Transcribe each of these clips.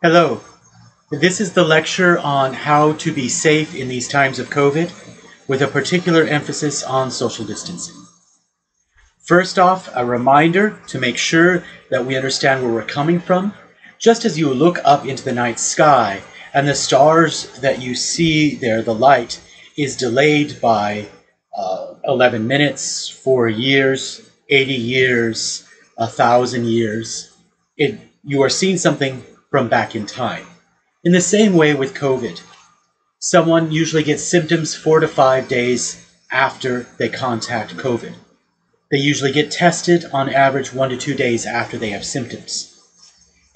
Hello. This is the lecture on how to be safe in these times of COVID, with a particular emphasis on social distancing. First off, a reminder to make sure that we understand where we're coming from. Just as you look up into the night sky and the stars that you see there, the light, is delayed by uh, 11 minutes, 4 years, 80 years, a thousand years. It, you are seeing something from back in time. In the same way with COVID, someone usually gets symptoms four to five days after they contact COVID. They usually get tested on average one to two days after they have symptoms.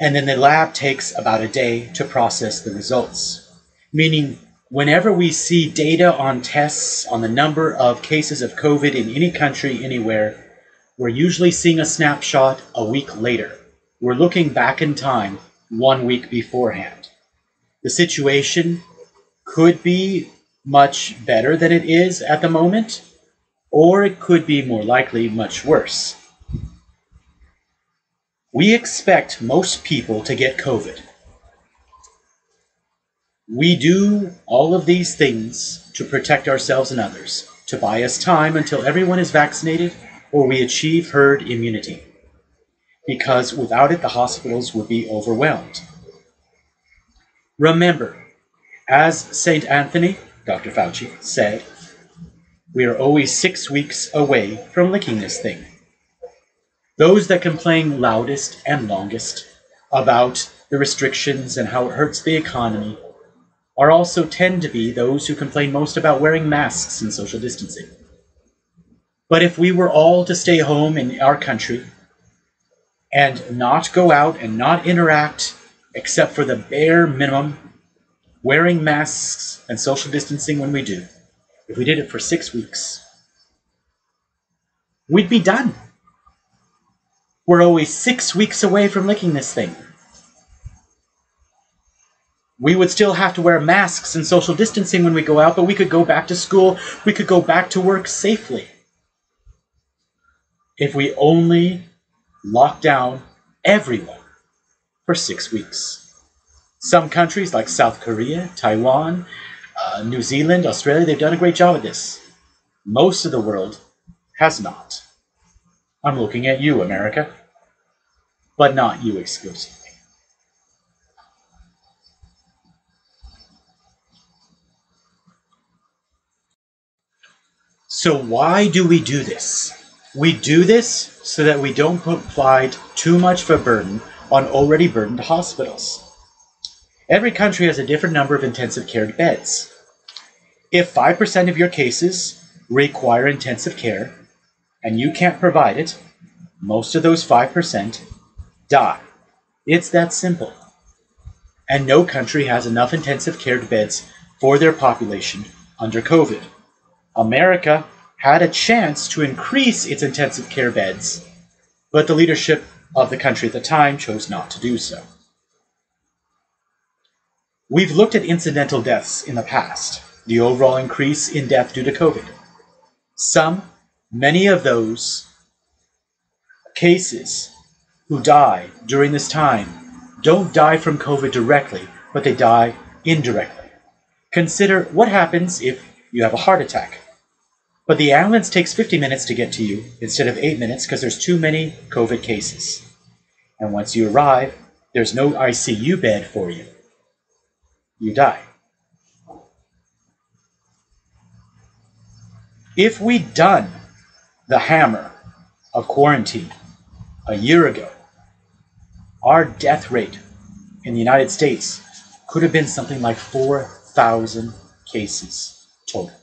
And then the lab takes about a day to process the results. Meaning, whenever we see data on tests on the number of cases of COVID in any country, anywhere, we're usually seeing a snapshot a week later. We're looking back in time one week beforehand. The situation could be much better than it is at the moment, or it could be more likely much worse. We expect most people to get COVID. We do all of these things to protect ourselves and others, to buy us time until everyone is vaccinated or we achieve herd immunity because without it, the hospitals would be overwhelmed. Remember, as St. Anthony, Dr. Fauci, said, we are always six weeks away from licking this thing. Those that complain loudest and longest about the restrictions and how it hurts the economy are also tend to be those who complain most about wearing masks and social distancing. But if we were all to stay home in our country and not go out and not interact except for the bare minimum, wearing masks and social distancing when we do, if we did it for six weeks, we'd be done. We're always six weeks away from licking this thing. We would still have to wear masks and social distancing when we go out, but we could go back to school, we could go back to work safely. If we only lock down everyone for six weeks. Some countries like South Korea, Taiwan, uh, New Zealand, Australia, they've done a great job of this. Most of the world has not. I'm looking at you, America, but not you exclusively. So, why do we do this? We do this so that we don't provide too much of a burden on already burdened hospitals. Every country has a different number of intensive care beds. If 5% of your cases require intensive care and you can't provide it, most of those 5% die. It's that simple. And no country has enough intensive care beds for their population under COVID. America had a chance to increase its intensive care beds, but the leadership of the country at the time chose not to do so. We've looked at incidental deaths in the past, the overall increase in death due to COVID. Some, many of those cases who die during this time don't die from COVID directly, but they die indirectly. Consider what happens if you have a heart attack. But the ambulance takes 50 minutes to get to you instead of 8 minutes because there's too many COVID cases. And once you arrive, there's no ICU bed for you. You die. If we'd done the hammer of quarantine a year ago, our death rate in the United States could have been something like 4,000 cases total.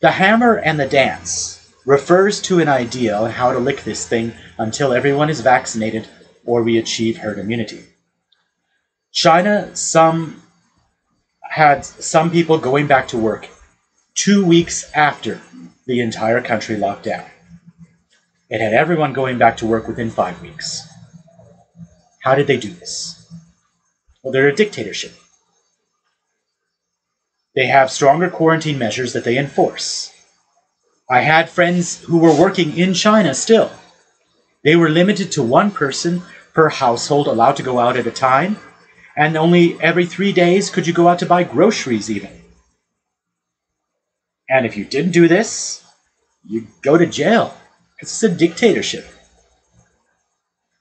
The hammer and the dance refers to an idea on how to lick this thing until everyone is vaccinated or we achieve herd immunity. China, some had some people going back to work two weeks after the entire country locked down. It had everyone going back to work within five weeks. How did they do this? Well, they're a dictatorship. They have stronger quarantine measures that they enforce. I had friends who were working in China still. They were limited to one person per household allowed to go out at a time, and only every three days could you go out to buy groceries, even. And if you didn't do this, you go to jail. It's a dictatorship.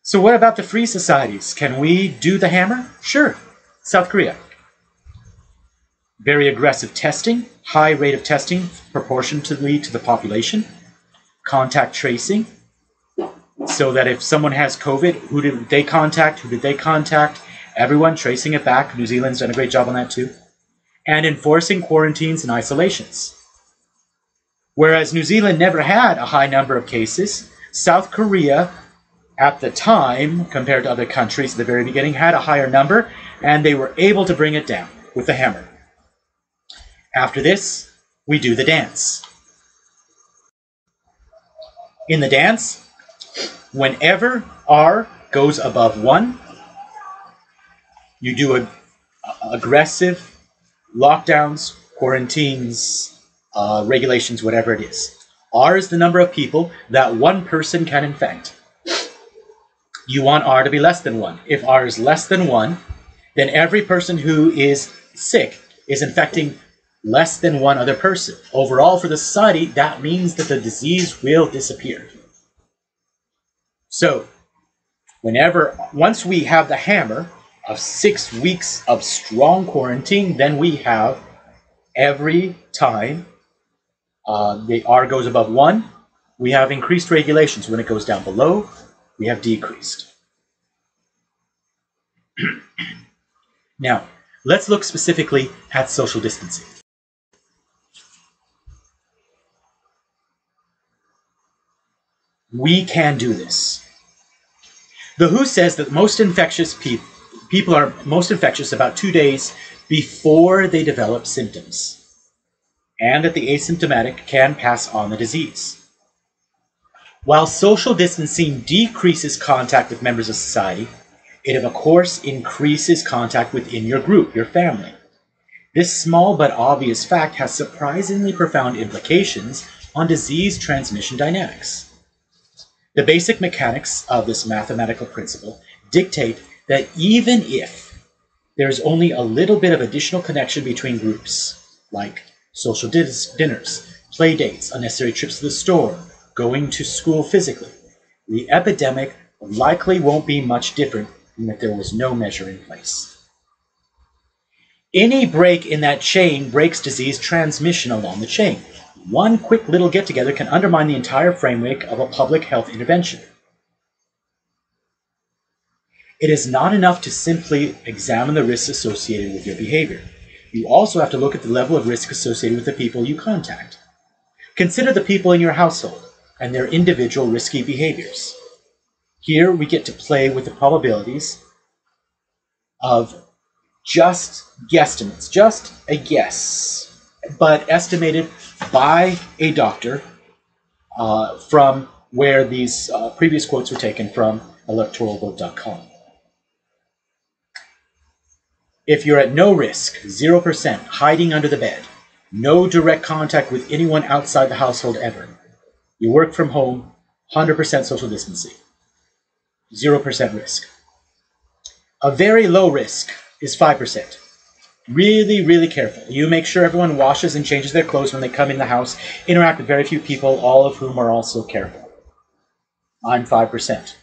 So, what about the free societies? Can we do the hammer? Sure. South Korea. Very aggressive testing, high rate of testing proportionately to the population, contact tracing, so that if someone has COVID, who did they contact? Who did they contact? Everyone tracing it back. New Zealand's done a great job on that too. And enforcing quarantines and isolations. Whereas New Zealand never had a high number of cases, South Korea, at the time, compared to other countries at the very beginning, had a higher number, and they were able to bring it down with the hammer. After this, we do the dance. In the dance, whenever R goes above 1, you do a, a aggressive lockdowns, quarantines, uh, regulations, whatever it is. R is the number of people that one person can infect. You want R to be less than 1. If R is less than 1, then every person who is sick is infecting less than one other person. Overall, for the society, that means that the disease will disappear. So, whenever, once we have the hammer of six weeks of strong quarantine, then we have every time uh, the R goes above one, we have increased regulations. When it goes down below, we have decreased. now, let's look specifically at social distancing. We can do this. The WHO says that most infectious pe- people are most infectious about two days before they develop symptoms, and that the asymptomatic can pass on the disease. While social distancing decreases contact with members of society, it of course increases contact within your group, your family. This small but obvious fact has surprisingly profound implications on disease transmission dynamics. The basic mechanics of this mathematical principle dictate that even if there is only a little bit of additional connection between groups, like social dinners, play dates, unnecessary trips to the store, going to school physically, the epidemic likely won't be much different than if there was no measure in place. Any break in that chain breaks disease transmission along the chain. One quick little get together can undermine the entire framework of a public health intervention. It is not enough to simply examine the risks associated with your behavior. You also have to look at the level of risk associated with the people you contact. Consider the people in your household and their individual risky behaviors. Here we get to play with the probabilities of just guesstimates, just a guess but estimated by a doctor uh, from where these uh, previous quotes were taken from electoralvote.com. If you're at no risk, 0%, hiding under the bed, no direct contact with anyone outside the household ever, you work from home, 100% social distancing, 0% risk. A very low risk is 5% really, really careful. You make sure everyone washes and changes their clothes when they come in the house, interact with very few people, all of whom are also careful. I'm 5%.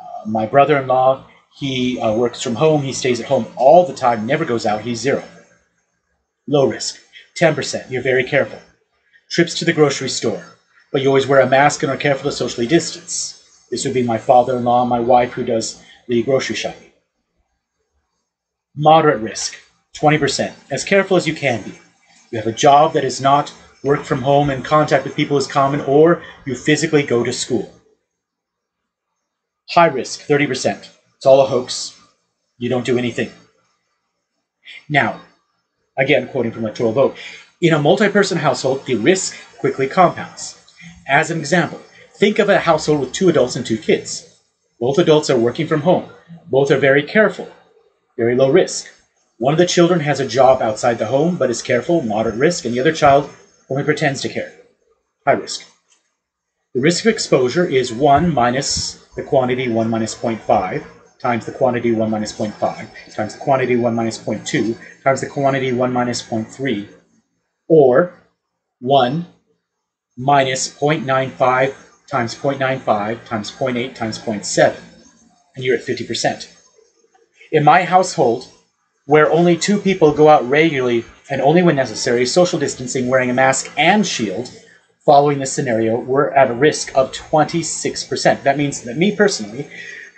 Uh, my brother in law, he uh, works from home, he stays at home all the time, never goes out, he's zero. Low risk. 10%, you're very careful. Trips to the grocery store, but you always wear a mask and are careful to socially distance. This would be my father in law, my wife who does the grocery shopping. Moderate risk. 20%, as careful as you can be. You have a job that is not work from home and contact with people is common, or you physically go to school. High risk, 30%. It's all a hoax. You don't do anything. Now, again, quoting from Electoral Vote, in a multi person household, the risk quickly compounds. As an example, think of a household with two adults and two kids. Both adults are working from home. Both are very careful, very low risk. One of the children has a job outside the home but is careful, moderate risk, and the other child only pretends to care, high risk. The risk of exposure is 1 minus the quantity 1 minus 0.5 times the quantity 1 minus 0.5 times the quantity 1 minus 0.2 times the quantity 1 minus 0.3 or 1 minus 0.95 times 0.95 times 0.8 times 0.7 and you're at 50%. In my household, where only two people go out regularly and only when necessary, social distancing, wearing a mask and shield, following this scenario, we're at a risk of 26%. That means that me personally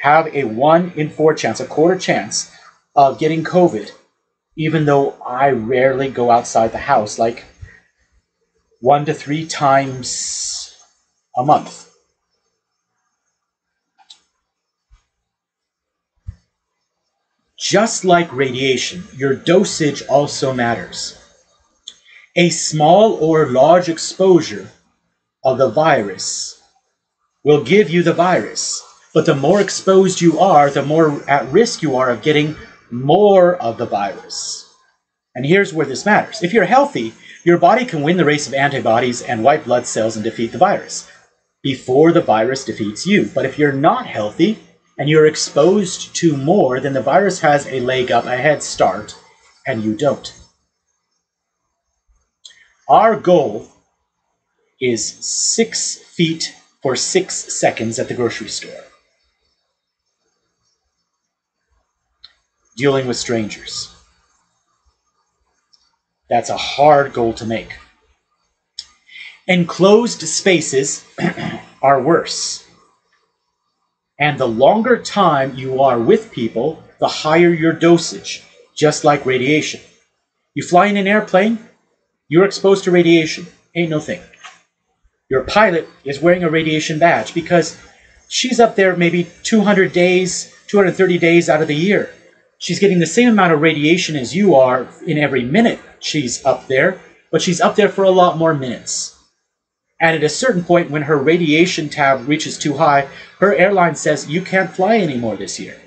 have a 1 in 4 chance, a quarter chance of getting COVID, even though I rarely go outside the house, like one to three times a month. Just like radiation, your dosage also matters. A small or large exposure of the virus will give you the virus, but the more exposed you are, the more at risk you are of getting more of the virus. And here's where this matters. If you're healthy, your body can win the race of antibodies and white blood cells and defeat the virus before the virus defeats you. But if you're not healthy, and you're exposed to more, then the virus has a leg up, a head start, and you don't. Our goal is six feet for six seconds at the grocery store. Dealing with strangers. That's a hard goal to make. Enclosed spaces are worse and the longer time you are with people, the higher your dosage, just like radiation. You fly in an airplane, you're exposed to radiation. Ain't no thing. Your pilot is wearing a radiation badge because she's up there maybe 200 days, 230 days out of the year. She's getting the same amount of radiation as you are in every minute she's up there, but she's up there for a lot more minutes. And at a certain point, when her radiation tab reaches too high, her airline says, You can't fly anymore this year.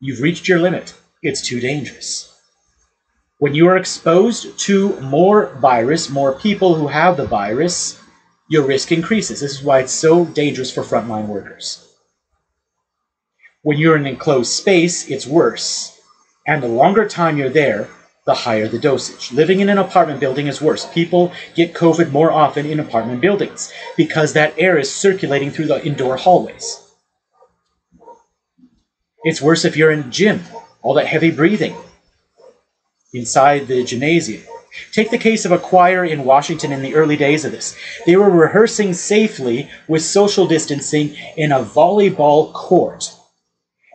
You've reached your limit. It's too dangerous. When you are exposed to more virus, more people who have the virus, your risk increases. This is why it's so dangerous for frontline workers. When you're in an enclosed space, it's worse. And the longer time you're there, the higher the dosage. Living in an apartment building is worse. People get COVID more often in apartment buildings because that air is circulating through the indoor hallways. It's worse if you're in a gym, all that heavy breathing inside the gymnasium. Take the case of a choir in Washington in the early days of this. They were rehearsing safely with social distancing in a volleyball court.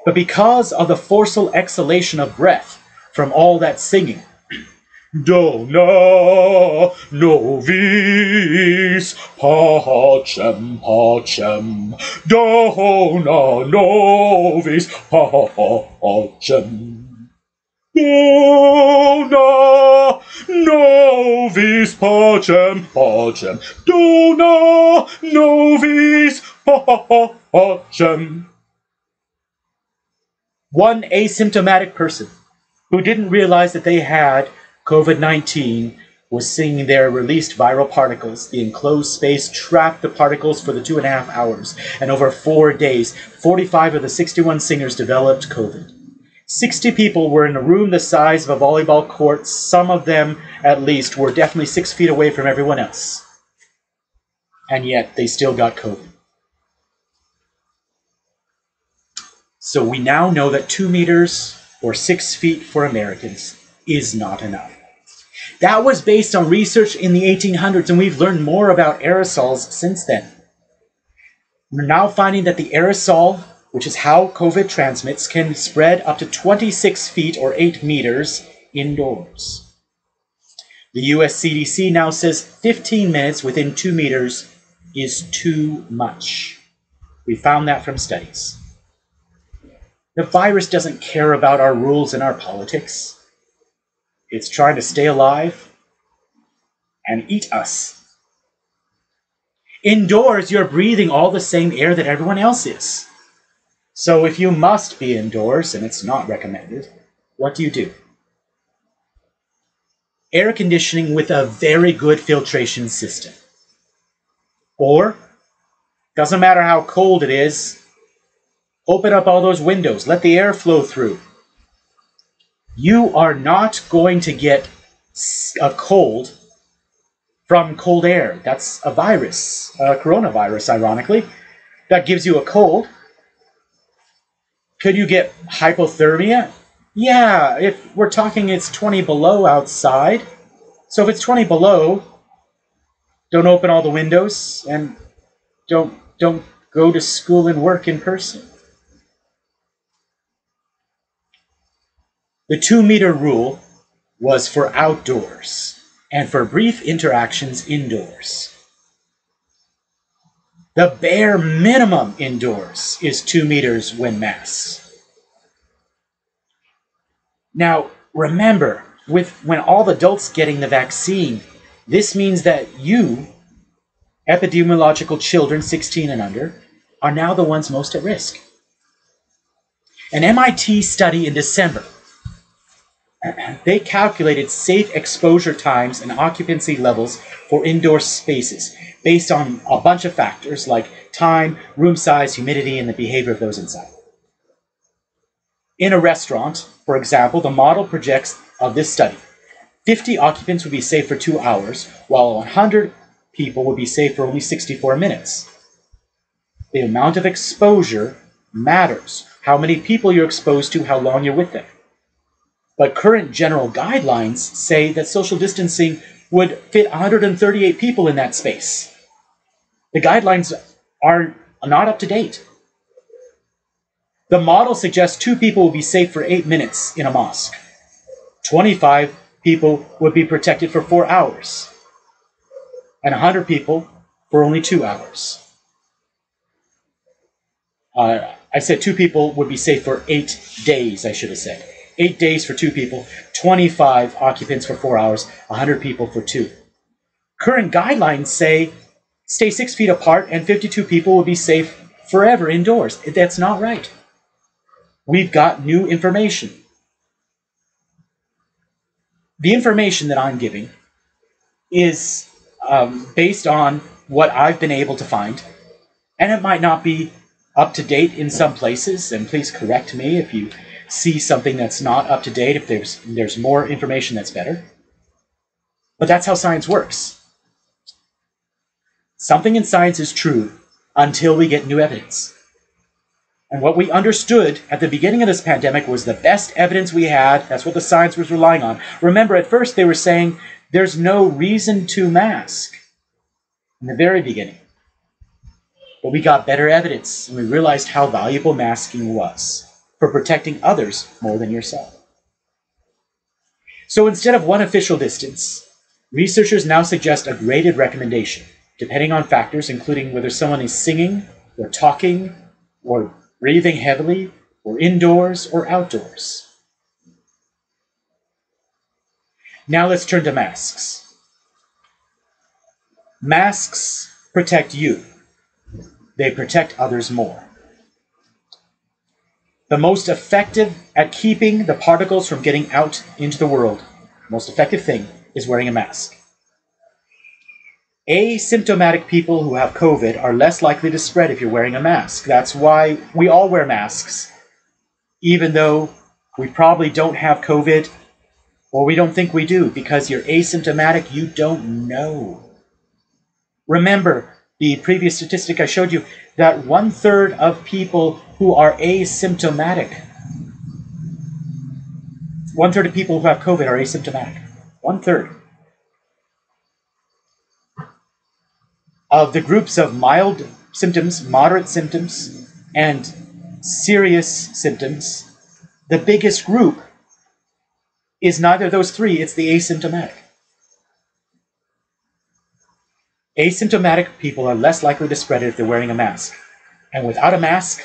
But because of the forceful exhalation of breath, from all that singing. Do Dona nobis pacem pacem Dona nobis pacem Dona nobis pacem pacem Dona nobis pacem One asymptomatic person who didn't realize that they had COVID 19 was seeing their released viral particles. The enclosed space trapped the particles for the two and a half hours, and over four days, 45 of the 61 singers developed COVID. 60 people were in a room the size of a volleyball court. Some of them, at least, were definitely six feet away from everyone else. And yet, they still got COVID. So we now know that two meters or six feet for Americans, is not enough. That was based on research in the 1800s, and we've learned more about aerosols since then. We're now finding that the aerosol, which is how COVID transmits, can spread up to 26 feet or 8 meters indoors. The US CDC now says 15 minutes within 2 meters is too much. We found that from studies. The virus doesn't care about our rules and our politics. It's trying to stay alive and eat us. Indoors, you're breathing all the same air that everyone else is. So if you must be indoors and it's not recommended, what do you do? Air conditioning with a very good filtration system. Or Doesn't matter how cold it is. Open up all those windows, let the air flow through. You are not going to get a cold from cold air. That's a virus, a coronavirus, ironically, that gives you a cold. Could you get hypothermia? Yeah, if we're talking it's 20 below outside. So if it's 20 below, don't open all the windows and don't don't go to school and work in person. The 2 meter rule was for outdoors and for brief interactions indoors. The bare minimum indoors is two meters when masks. Now, remember, with when all adults getting the vaccine, this means that you, epidemiological children 16 and under, are now the ones most at risk. An MIT study in December they calculated safe exposure times and occupancy levels for indoor spaces based on a bunch of factors like time, room size, humidity, and the behavior of those inside. In a restaurant, for example, the model projects of this study 50 occupants would be safe for two hours, while 100 people would be safe for only 64 minutes. The amount of exposure matters. How many people you're exposed to, how long you're with them. But current general guidelines say that social distancing would fit 138 people in that space. The guidelines are not up to date. The model suggests two people will be safe for eight minutes in a mosque. 25 people would be protected for four hours. And 100 people for only two hours. Uh, I said two people would be safe for eight days, I should have said eight days for two people, 25 occupants for four hours, 100 people for two. Current guidelines say stay six feet apart and 52 people will be safe forever indoors. That's not right. We've got new information. The information that I'm giving is um, based on what I've been able to find, and it might not be up to date in some places, and please correct me if you see something that's not up to date, if there's there's more information that's better. But that's how science works. Something in science is true until we get new evidence. And what we understood at the beginning of this pandemic was the best evidence we had. That's what the science was relying on. Remember, at first they were saying there's no reason to mask in the very beginning. But we got better evidence and we realized how valuable masking was for protecting others more than yourself. So instead of one official distance, researchers now suggest a graded recommendation, depending on factors including whether someone is singing, or talking, or breathing heavily, or indoors or outdoors. Now let's turn to masks. Masks protect you, they protect others more. The most effective at keeping the particles from getting out into the world, most effective thing is wearing a mask. Asymptomatic people who have COVID are less likely to spread if you're wearing a mask. That's why we all wear masks, even though we probably don't have COVID or we don't think we do because you're asymptomatic, you don't know. Remember the previous statistic I showed you that one third of people who are asymptomatic. One third of people who have COVID are asymptomatic. One third. Of the groups of mild symptoms, moderate symptoms, and serious symptoms, the biggest group is neither of those three, it's the asymptomatic. Asymptomatic people are less likely to spread it if they're wearing a mask. And without a mask,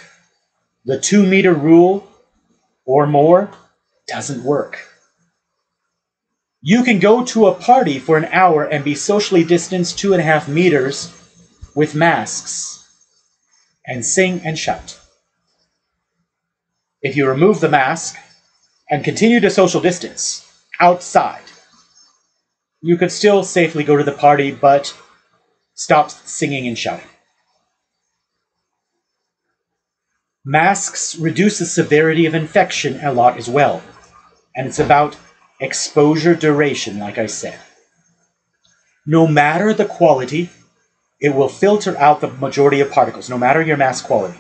the two meter rule or more doesn't work. You can go to a party for an hour and be socially distanced two and a half meters with masks and sing and shout. If you remove the mask and continue to social distance outside, you could still safely go to the party, but stop singing and shouting. Masks reduce the severity of infection a lot as well. And it's about exposure duration, like I said. No matter the quality, it will filter out the majority of particles, no matter your mask quality.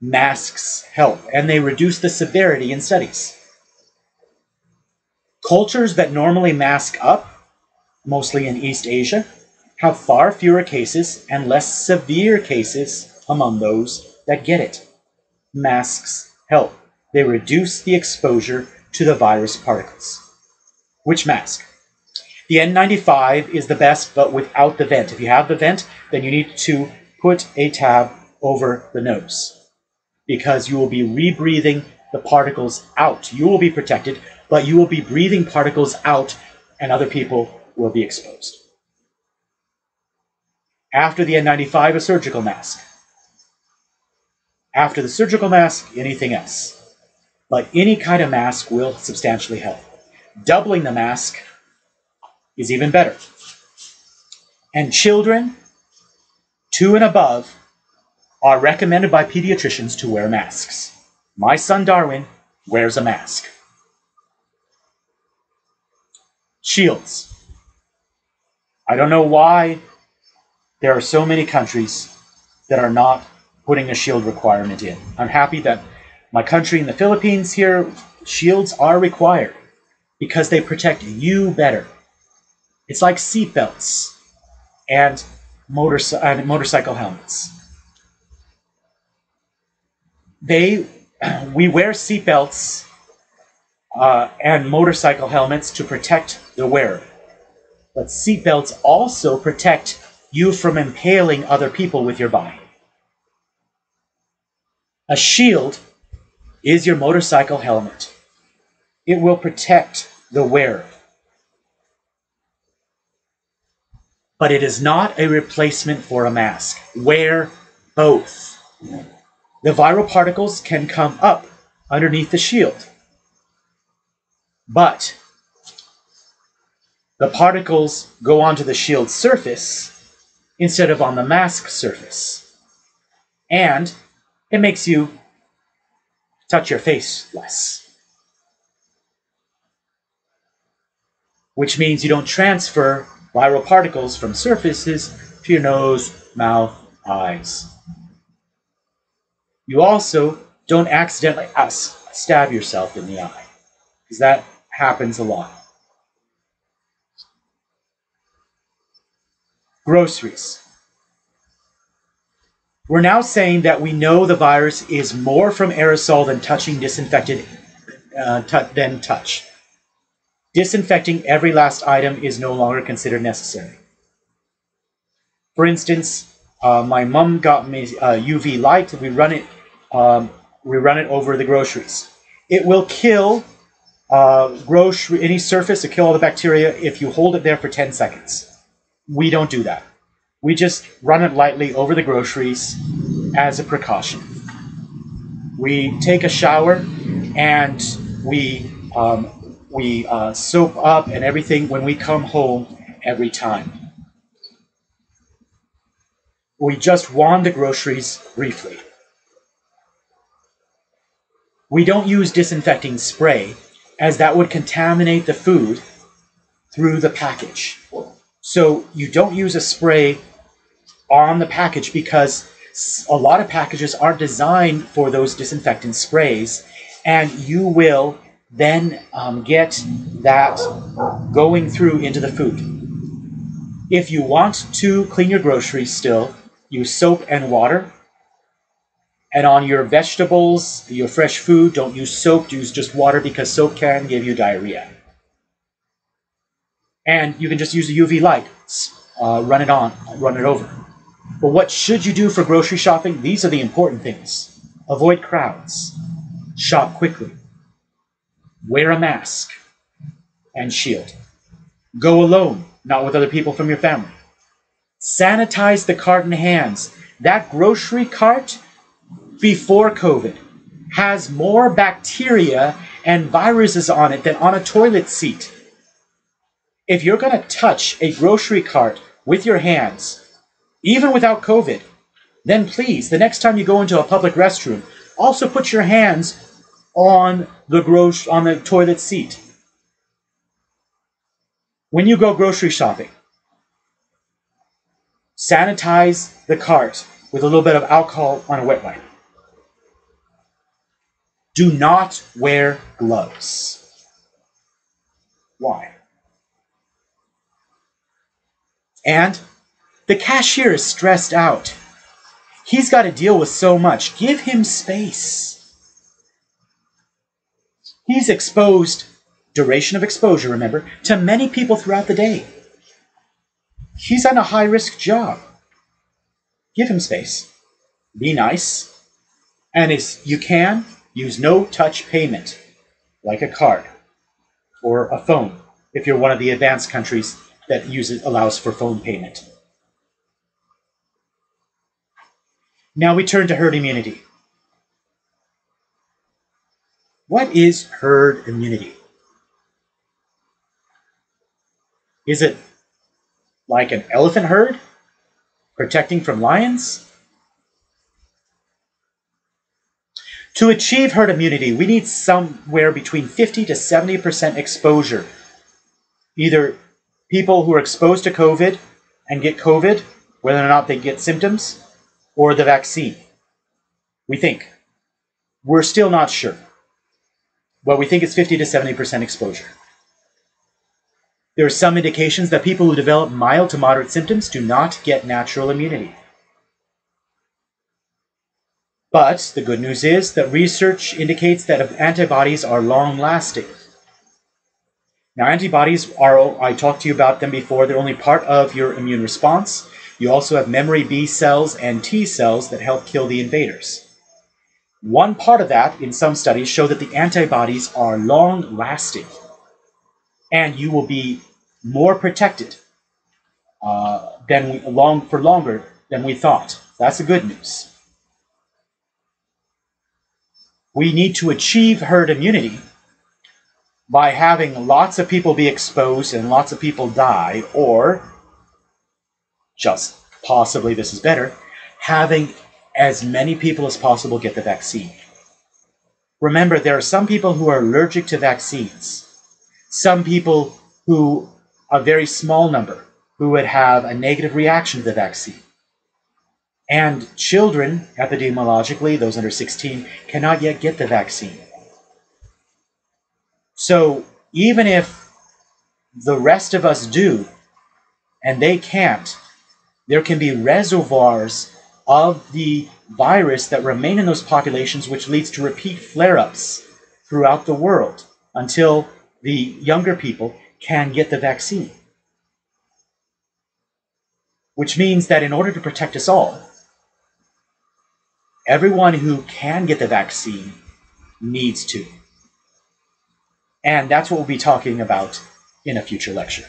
Masks help, and they reduce the severity in studies. Cultures that normally mask up, mostly in East Asia, have far fewer cases and less severe cases among those that get it. Masks help. They reduce the exposure to the virus particles. Which mask? The N95 is the best, but without the vent. If you have the vent, then you need to put a tab over the nose because you will be rebreathing the particles out. You will be protected, but you will be breathing particles out and other people will be exposed. After the N95, a surgical mask. After the surgical mask, anything else. But any kind of mask will substantially help. Doubling the mask is even better. And children two and above are recommended by pediatricians to wear masks. My son Darwin wears a mask. Shields. I don't know why there are so many countries that are not putting a shield requirement in. I'm happy that my country in the Philippines here, shields are required because they protect you better. It's like seatbelts and, motor- and motorcycle helmets. They, we wear seatbelts uh, and motorcycle helmets to protect the wearer. But seatbelts also protect you from impaling other people with your body. A shield is your motorcycle helmet. It will protect the wearer. but it is not a replacement for a mask. Wear both. The viral particles can come up underneath the shield, but the particles go onto the shield surface instead of on the mask surface. And it makes you touch your face less. Which means you don't transfer viral particles from surfaces to your nose, mouth, eyes. You also don't accidentally uh, stab yourself in the eye, because that happens a lot. Groceries. We're now saying that we know the virus is more from aerosol than touching disinfected uh, than touch. Disinfecting every last item is no longer considered necessary. For instance, uh, my mom got me a UV light. We run it, um, we run it over the groceries. It will kill uh, grocery any surface to kill all the bacteria if you hold it there for 10 seconds. We don't do that. We just run it lightly over the groceries as a precaution. We take a shower and we um, we uh, soap up and everything when we come home every time. We just wand the groceries briefly. We don't use disinfecting spray as that would contaminate the food through the package. So you don't use a spray on the package because a lot of packages aren't designed for those disinfectant sprays and you will then um, get that going through into the food. If you want to clean your groceries still, use soap and water. And on your vegetables, your fresh food, don't use soap, use just water because soap can give you diarrhea. And you can just use a UV light, uh, run it on, run it over. But what should you do for grocery shopping? These are the important things. Avoid crowds. Shop quickly wear a mask and shield. Go alone, not with other people from your family. Sanitize the cart and hands. That grocery cart before COVID has more bacteria and viruses on it than on a toilet seat. If you're going to touch a grocery cart with your hands, even without COVID, then please, the next time you go into a public restroom, Also put your hands on the on the toilet seat. When you go grocery shopping, sanitize the cart with a little bit of alcohol on a wet wipe. Do not wear gloves. Why? And the cashier is stressed out. He's got to deal with so much. Give him space. He's exposed, duration of exposure, remember, to many people throughout the day. He's on a high risk job. Give him space. Be nice. And if you can, use no touch payment, like a card or a phone, if you're one of the advanced countries that uses allows for phone payment. Now we turn to herd immunity. What is herd immunity? Is it like an elephant herd protecting from lions? To achieve herd immunity, we need somewhere between 50 to 70% exposure. Either people who are exposed to COVID and get COVID, whether or not they get symptoms, or the vaccine. We think. We're still not sure. But we think it's 50 to 70% exposure. There are some indications that people who develop mild to moderate symptoms do not get natural immunity. But the good news is that research indicates that antibodies are long lasting. Now, antibodies are, I talked to you about them before, they're only part of your immune response. You also have memory B cells and T cells that help kill the invaders. One part of that, in some studies, show that the antibodies are long lasting and you will be more protected uh, than we, long for longer than we thought. That's the good news. We need to achieve herd immunity by having lots of people be exposed and lots of people die, or just possibly this is better, having as many people as possible get the vaccine. Remember, there are some people who are allergic to vaccines, some people who, a very small number, who would have a negative reaction to the vaccine. And children, epidemiologically, those under 16, cannot yet get the vaccine. So even if the rest of us do, and they can't, there can be reservoirs of the virus that remain in those populations, which leads to repeat flare ups throughout the world until the younger people can get the vaccine. Which means that in order to protect us all, everyone who can get the vaccine needs to. And that's what we'll be talking about in a future lecture.